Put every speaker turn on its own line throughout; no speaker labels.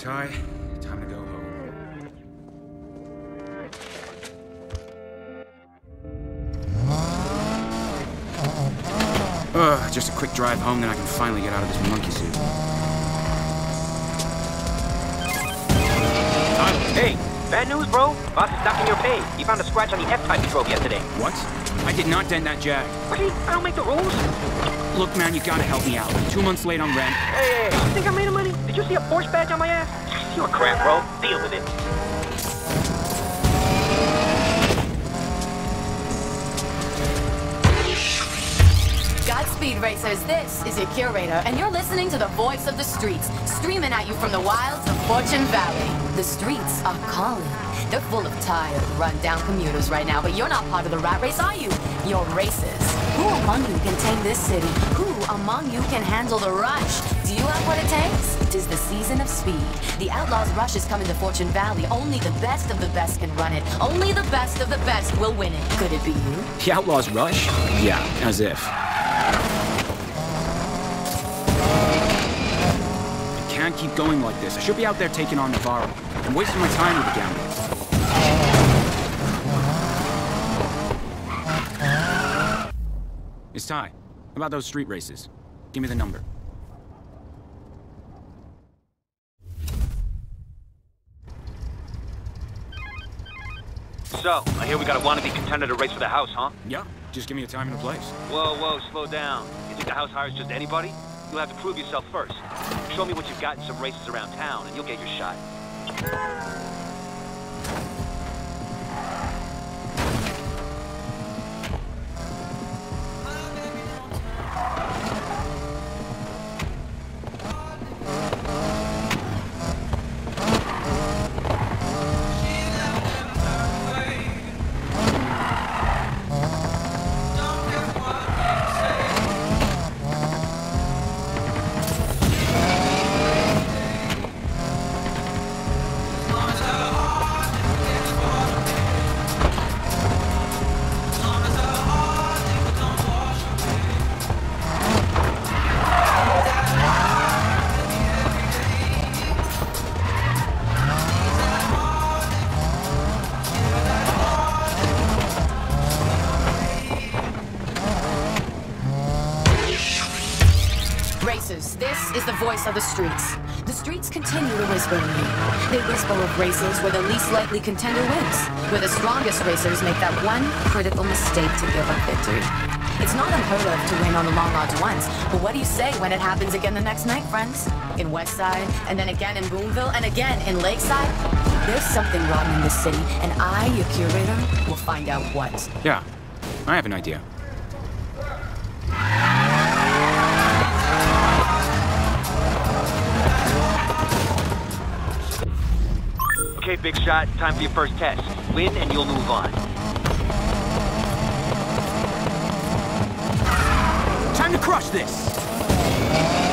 Ty, time to go home. Ugh, just a quick drive home, then I can finally get out of this monkey suit.
Hey, bad news, bro. Boss is docking your pay. He found a scratch on the F-type you drove yesterday.
What? I did not dent that Jag.
Really? I don't make the rules.
Look, man, you gotta help me out. Two months late on rent.
Hey, you think I made the money? Did you see a Porsche badge on my ass? You're crap, bro. Deal with it.
Godspeed Racers, this is your curator, and you're listening to the voice of the streets, streaming at you from the wilds of Fortune Valley. The streets are calling. They're full of tired, run-down commuters right now, but you're not part of the rat race, are you? You're racers. Who among you can tame this city? Who among you can handle the rush? Do you have what it takes? Tis the season of speed. The Outlaws Rush is coming to Fortune Valley. Only the best of the best can run it. Only the best of the best will win it. Could it be you?
The Outlaws Rush? Yeah, as if. I can't keep going like this. I should be out there taking on Navarro. I'm wasting my time with the gamble. It's Ty. How about those street races? Give me the number.
So, I hear we got a wannabe contender to race for the house, huh?
Yeah, just give me a time and a place.
Whoa, whoa, slow down. You think the house hires just anybody? You'll have to prove yourself first. Show me what you've got in some races around town, and you'll get your shot.
Racers, this is the voice of the streets. The streets continue to whisper in me. They whisper of races where the least likely contender wins, where the strongest racers make that one critical mistake to give up victory. It's not unheard of to win on the long odds once, but what do you say when it happens again the next night, friends? In Westside, and then again in Boonville, and again in Lakeside? There's something rotten in this city, and I, your curator, will find out what.
Yeah, I have an idea.
Okay, big shot, time for your first test. Win and you'll move on.
Time to crush this!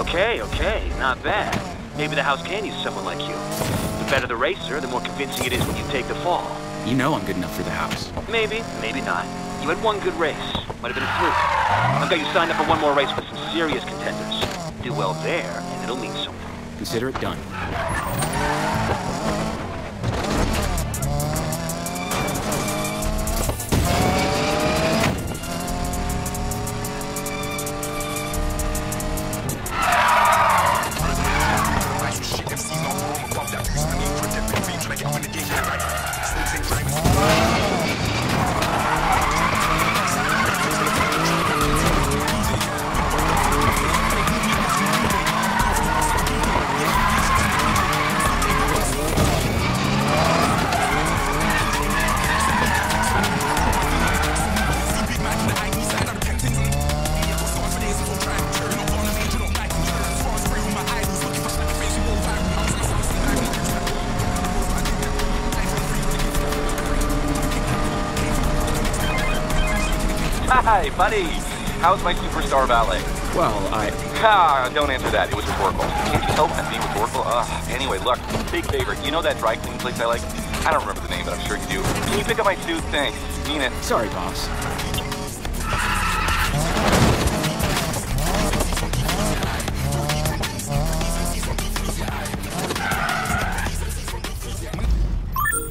Okay, okay, not bad. Maybe the house can use someone like you. The better the racer, the more convincing it is when you take the fall.
You know I'm good enough for the house.
Maybe, maybe not. You had one good race. Might have been a fluke. I've got you signed up for one more race with some serious contenders. Do well there, and it'll mean something.
Consider it done.
Hi, buddy. How's my superstar valet?
Well, I...
Ah, don't answer that. It was rhetorical. Can't you tell that being rhetorical? Ugh. Anyway, look, big favor. You know that dry cleaning place I like? I don't remember the name, but I'm sure you do. Can you pick up my suit? Thanks. Mean it.
Sorry, boss.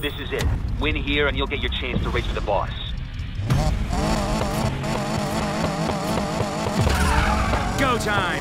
This is it. Win here and you'll get your chance to race with the boss.
Time!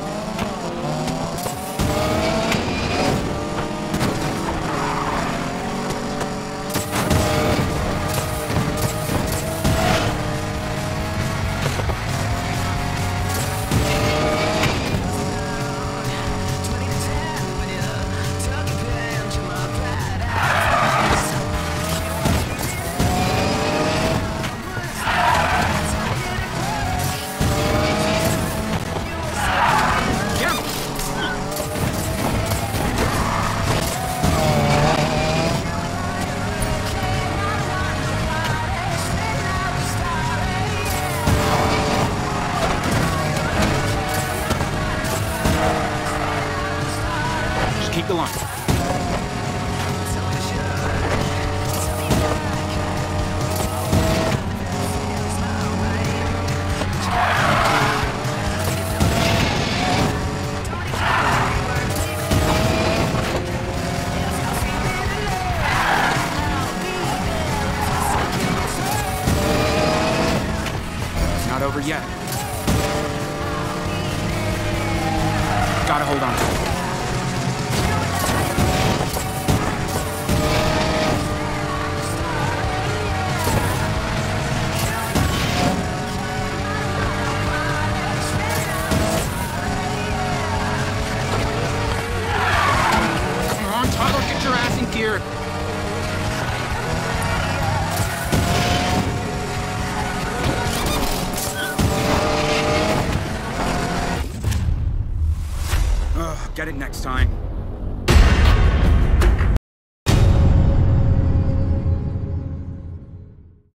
Over yet. Gotta hold on. Get it next time.